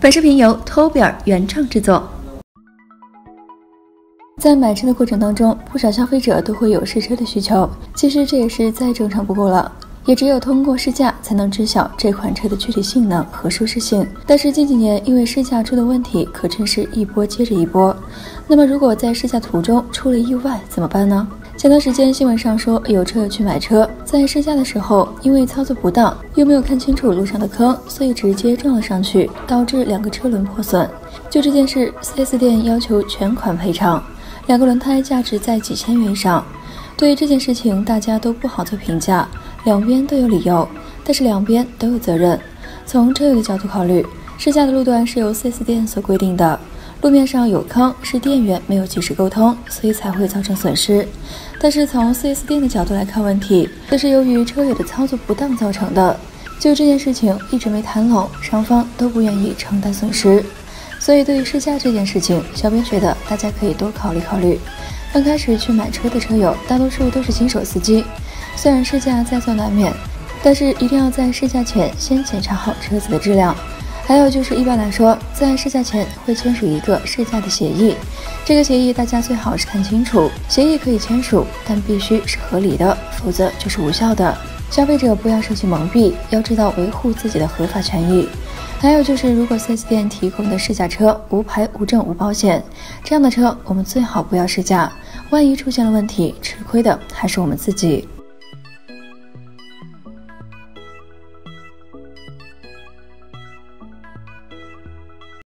本视频由偷比尔原创制作。在买车的过程当中，不少消费者都会有试车的需求，其实这也是再正常不过了。也只有通过试驾，才能知晓这款车的具体性能和舒适性。但是近几年，因为试驾出的问题，可真是一波接着一波。那么，如果在试驾途中出了意外，怎么办呢？前段时间新闻上说，有车友去买车，在试驾的时候，因为操作不当，又没有看清楚路上的坑，所以直接撞了上去，导致两个车轮破损。就这件事，4S 店要求全款赔偿，两个轮胎价值在几千元以上。对于这件事情，大家都不好做评价。两边都有理由，但是两边都有责任。从车友的角度考虑，试驾的路段是由 4S 店所规定的，路面上有坑是店员没有及时沟通，所以才会造成损失。但是从 4S 店的角度来看问题，这是由于车友的操作不当造成的。就这件事情一直没谈拢，双方都不愿意承担损失。所以对于试驾这件事情，小编觉得大家可以多考虑考虑。刚开始去买车的车友，大多数都是新手司机。虽然试驾在所难免，但是一定要在试驾前先检查好车子的质量。还有就是，一般来说，在试驾前会签署一个试驾的协议。这个协议大家最好是看清楚。协议可以签署，但必须是合理的，否则就是无效的。消费者不要受其蒙蔽，要知道维护自己的合法权益。还有就是，如果 4S 店提供的试驾车无牌、无证、无保险，这样的车我们最好不要试驾。万一出现了问题，吃亏的还是我们自己。